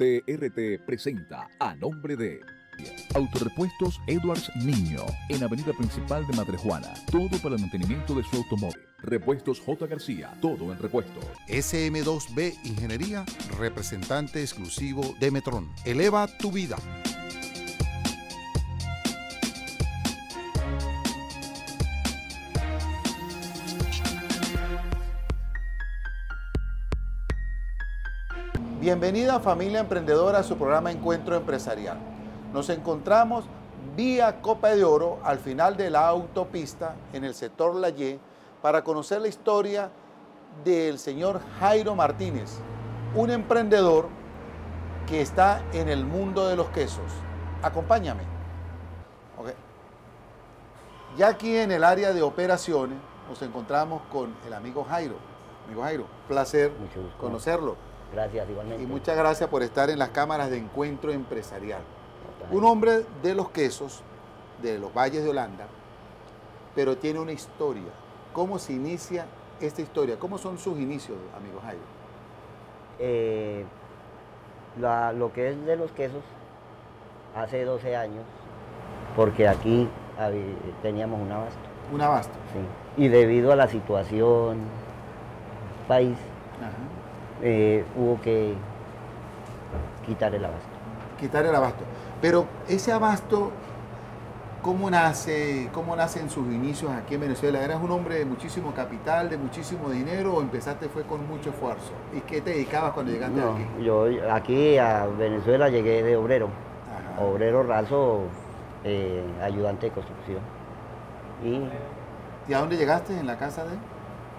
TRT presenta a nombre de Autorepuestos Edwards Niño, en Avenida Principal de Madrejuana. Todo para el mantenimiento de su automóvil. Repuestos J. García, todo en repuesto. SM2B Ingeniería, representante exclusivo de Metron. Eleva tu vida. Bienvenida familia emprendedora a su programa Encuentro Empresarial. Nos encontramos vía Copa de Oro al final de la autopista en el sector La Y para conocer la historia del señor Jairo Martínez, un emprendedor que está en el mundo de los quesos. Acompáñame. Okay. Ya aquí en el área de operaciones nos encontramos con el amigo Jairo. Amigo Jairo, placer conocerlo. Gracias, igualmente. Y muchas gracias por estar en las cámaras de encuentro empresarial. Un hombre de los quesos, de los valles de Holanda, pero tiene una historia. ¿Cómo se inicia esta historia? ¿Cómo son sus inicios, amigo Jairo? Eh, lo que es de los quesos, hace 12 años, porque aquí teníamos un abasto. ¿Un abasto? Sí. Y debido a la situación país, eh, hubo que quitar el abasto. Quitar el abasto. Pero ese abasto, ¿cómo nace? ¿Cómo nace en sus inicios aquí en Venezuela? ¿Eras un hombre de muchísimo capital, de muchísimo dinero o empezaste fue con mucho esfuerzo? ¿Y qué te dedicabas cuando llegaste aquí? Yo aquí a Venezuela llegué de obrero. Obrero raso, eh, ayudante de construcción. Y, ¿Y a dónde llegaste? ¿En la casa de?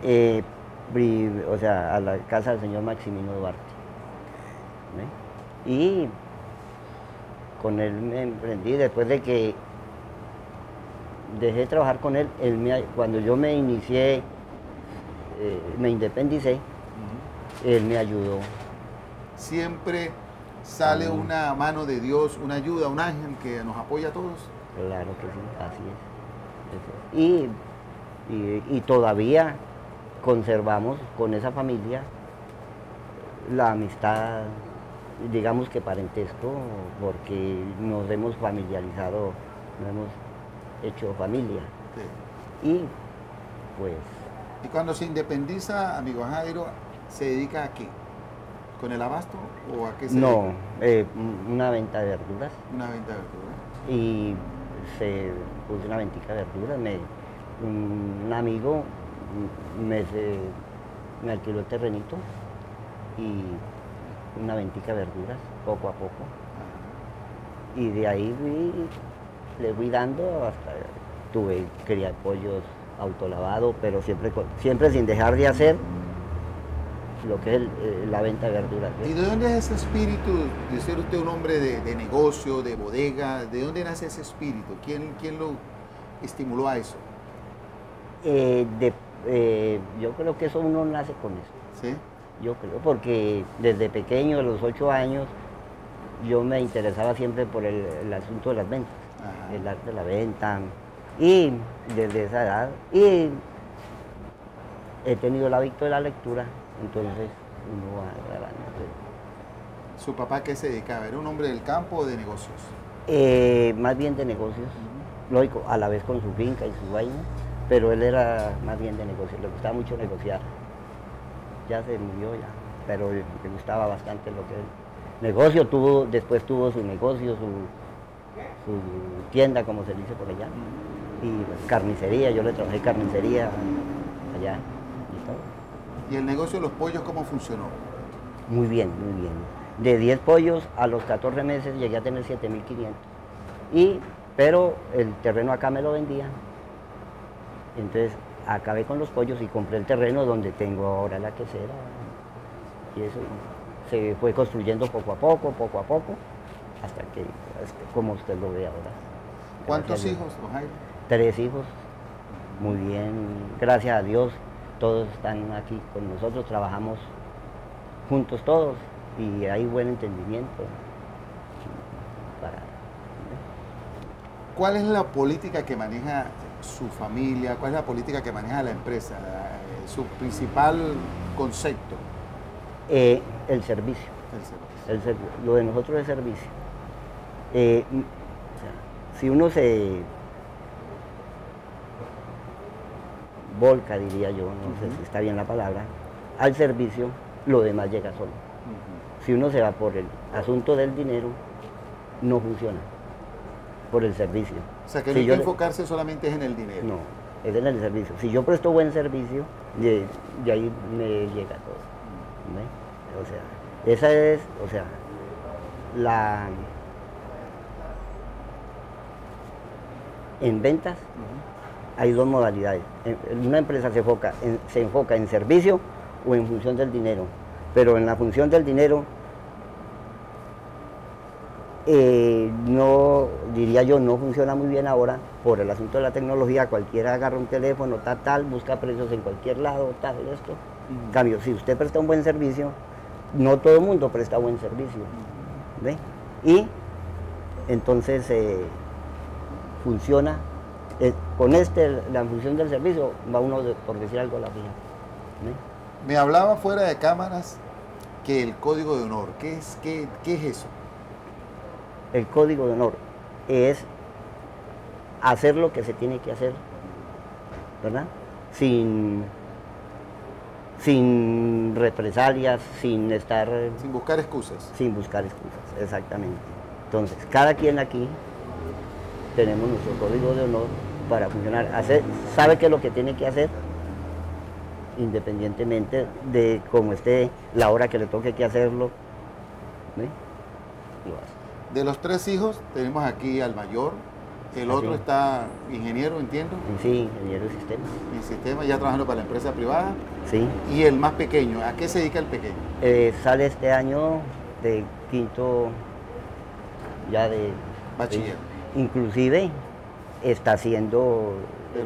Eh, o sea, a la casa del señor Maximino Duarte. Y con él me emprendí después de que dejé de trabajar con él, cuando yo me inicié, eh, me independicé, él me ayudó. Siempre sale una mano de Dios, una ayuda, un ángel que nos apoya a todos. Claro que sí, así es. y todavía conservamos con esa familia la amistad, digamos que parentesco, porque nos hemos familiarizado, nos hemos hecho familia. Y pues... ¿Y cuando se independiza, amigo Jairo, se dedica a qué? ¿Con el abasto o a qué se No, eh, una venta de verduras. Una venta de verduras. Y se puso una ventica de verduras. Me, un amigo me, me alquiló el terrenito y una ventica de verduras, poco a poco. Y de ahí le fui dando hasta tuve cría pollos autolavado, pero siempre, siempre sin dejar de hacer lo que es eh, la venta de verduras. ¿Y de dónde es ese espíritu de ser usted un hombre de, negocio, de bodega? ¿De dónde nace ese espíritu? ¿Quién, quién lo estimuló a eso? Eh, de eh, yo creo que eso uno nace con eso. ¿Sí? Yo creo, porque desde pequeño, a los ocho años, yo me interesaba siempre por el, asunto de las ventas, el arte de la venta. Y desde esa edad, y he tenido el hábito de la lectura, entonces uno va ¿Su papá qué se dedicaba? ¿Era un hombre del campo o de negocios? Eh, más bien de negocios, lógico, a la vez con su finca y su vaina pero él era más bien de negocios, le gustaba mucho negociar. Ya se murió ya, pero le gustaba bastante lo que él. Negocio tuvo, después tuvo su negocio, su, tienda, como se dice por allá, y carnicería, yo le trabajé carnicería allá y todo. ¿Y el negocio de los pollos cómo funcionó? Muy bien, muy bien. De 10 pollos a los 14 meses llegué a tener 7.500. Y, pero el terreno acá me lo vendían entonces acabé con los pollos y compré el terreno donde tengo ahora la quesera. Y eso se fue construyendo poco a poco, poco a poco, hasta que, como usted lo ve ahora. ¿Cuántos hijos, Jairo? Tres hijos. Muy bien, gracias a Dios, todos están aquí con nosotros, trabajamos juntos todos y hay buen entendimiento. ¿Cuál es la política que maneja su familia? ¿Cuál es la política que maneja la empresa? Eh, ¿Su principal concepto? Eh, el servicio. El servicio. El lo de nosotros es servicio. Eh, o sea, si uno se volca, diría yo, no sé si está bien la palabra, al servicio, lo demás llega solo. Si uno se va por el asunto del dinero, no funciona. Por el servicio. O sea, que no Si hay que enfocarse solamente es en el dinero. No, es en el servicio. Si yo presto buen servicio, de, de ahí me llega todo. ¿ve? O sea, esa es, o sea, la... En ventas hay dos modalidades. Una empresa se enfoca, en, se enfoca en servicio o en función del dinero. Pero en la función del dinero, eh, no, diría yo, no funciona muy bien ahora por el asunto de la tecnología. Cualquiera agarra un teléfono, tal, tal, busca precios en cualquier lado, tal, esto. En cambio, si usted presta un buen servicio, no todo el mundo presta buen servicio. ¿ve? Y entonces eh, funciona. eh, con este, la función del servicio, va uno, de- por decir algo, a la fija. ¿ve? Me hablaba fuera de cámaras que el código de honor, ¿qué es, qué, qué es eso? El código de honor es hacer lo que se tiene que hacer, ¿verdad? Sin, sin represalias, sin estar, Sin buscar excusas. sin buscar excusas, exactamente. Entonces, cada quien aquí tenemos nuestro código de honor para funcionar. Hacer, sabe qué es lo que tiene que hacer, independientemente de cómo esté la hora que le toque que hacerlo. Lo hace. De los tres hijos, tenemos aquí al mayor, el Así. otro está ingeniero, entiendo, Sí, ingeniero de sistemas. en sistema, ya trabajando para la empresa privada, Sí. y el más pequeño, ¿a qué se dedica el pequeño? Eh, sale este año de quinto ya de Bachiller. de- inclusive está haciendo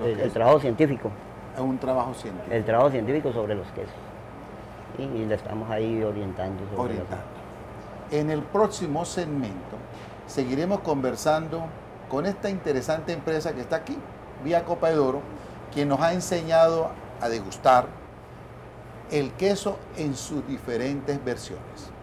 el, trabajo científico, Es un trabajo científico. el trabajo científico sobre los quesos. Y, y le estamos ahí orientando sobre orientando. En el próximo segmento seguiremos conversando con esta interesante empresa que está aquí, Vía Copa de Oro, quien nos ha enseñado a degustar el queso en sus diferentes versiones.